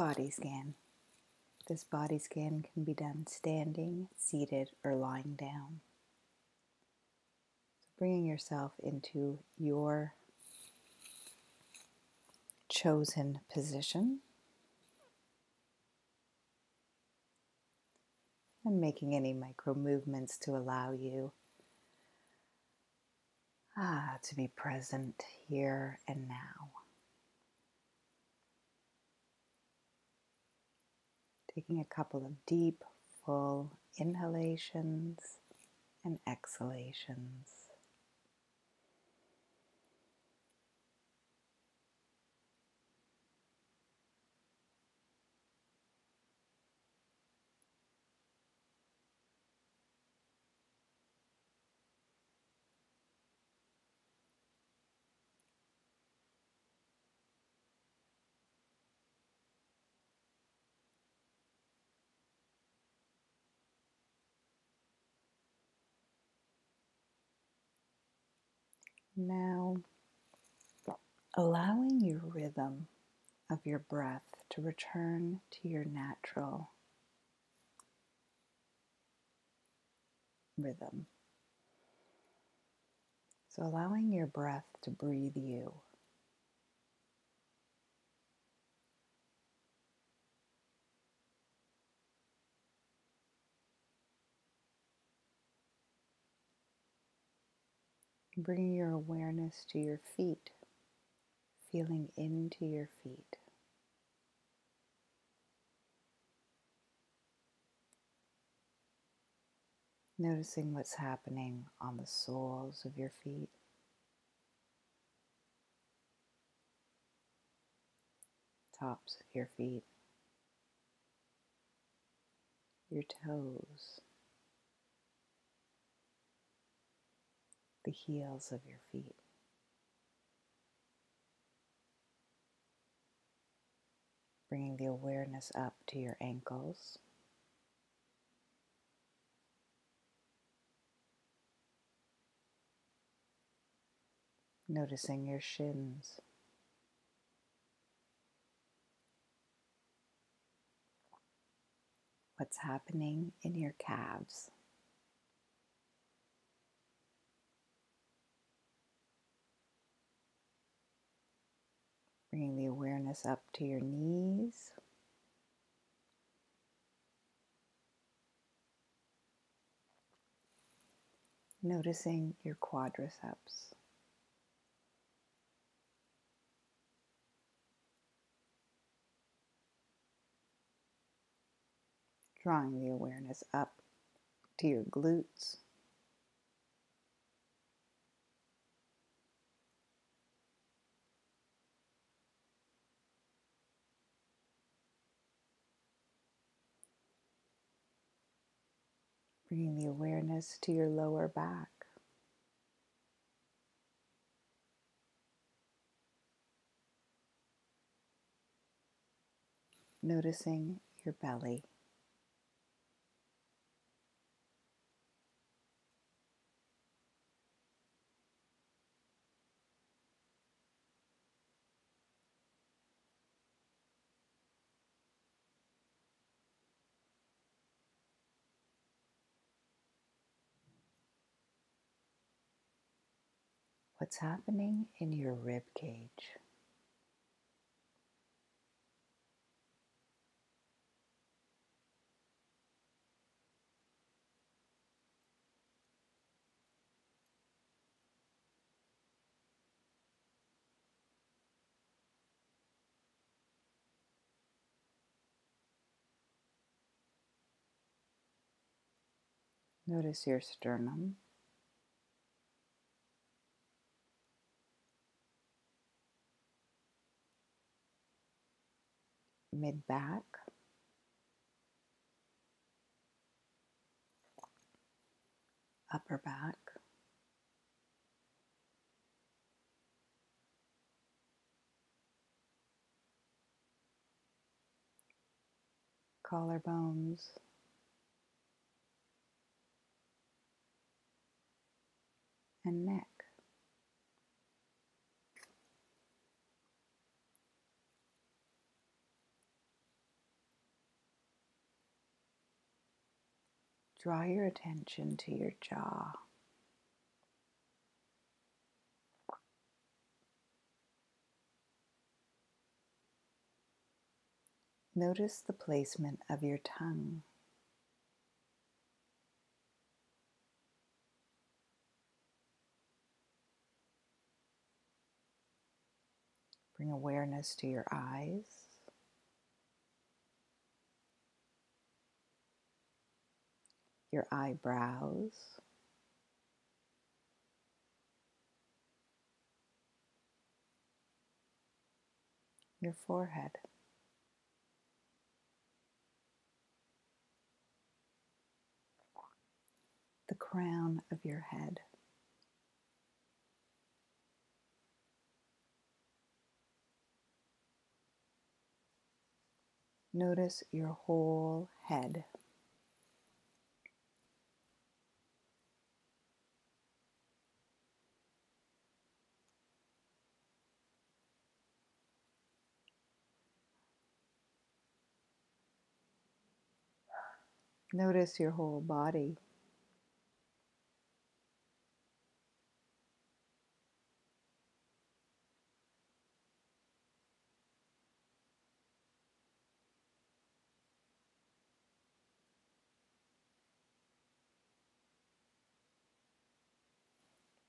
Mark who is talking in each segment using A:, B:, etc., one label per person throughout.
A: body scan. This body scan can be done standing, seated, or lying down. So bringing yourself into your chosen position and making any micro movements to allow you ah, to be present here and now. Taking a couple of deep, full inhalations and exhalations. Now, allowing your rhythm of your breath to return to your natural rhythm. So, allowing your breath to breathe you. Bringing your awareness to your feet, feeling into your feet. Noticing what's happening on the soles of your feet. Tops of your feet. Your toes. The heels of your feet. Bringing the awareness up to your ankles. Noticing your shins. What's happening in your calves. Bringing the awareness up to your knees. Noticing your quadriceps. Drawing the awareness up to your glutes. Bringing the awareness to your lower back. Noticing your belly. What's happening in your rib cage. Notice your sternum. Mid back. Upper back. Collarbones. And neck. Draw your attention to your jaw. Notice the placement of your tongue. Bring awareness to your eyes. Your eyebrows. Your forehead. The crown of your head. Notice your whole head. Notice your whole body.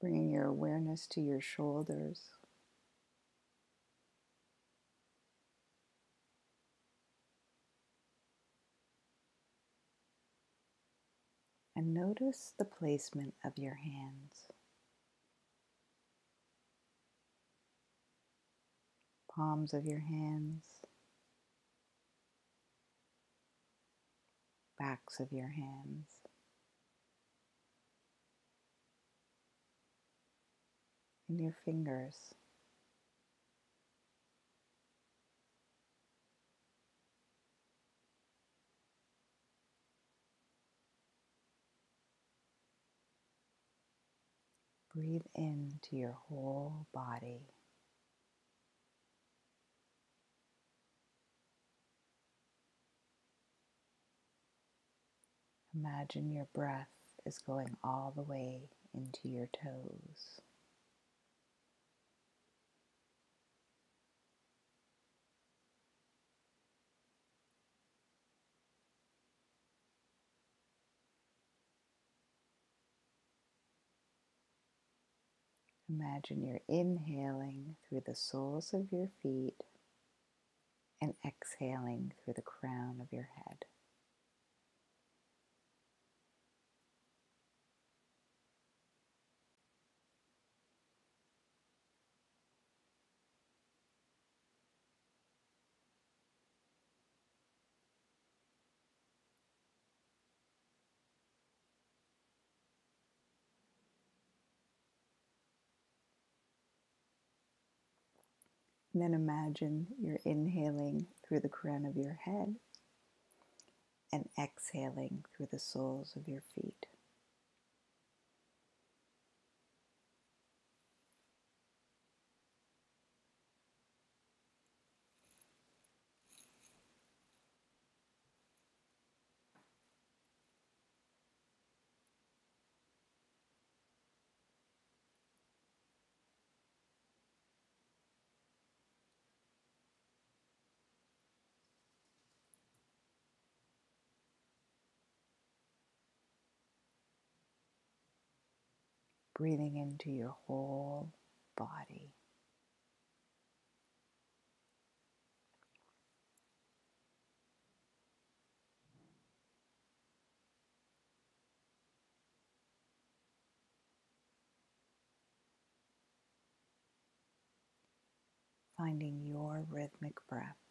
A: bringing your awareness to your shoulders. And notice the placement of your hands. Palms of your hands, backs of your hands. in your fingers. Breathe into your whole body. Imagine your breath is going all the way into your toes. Imagine you're inhaling through the soles of your feet and exhaling through the crown of your head. And then imagine you're inhaling through the crown of your head and exhaling through the soles of your feet. Breathing into your whole body. Finding your rhythmic breath.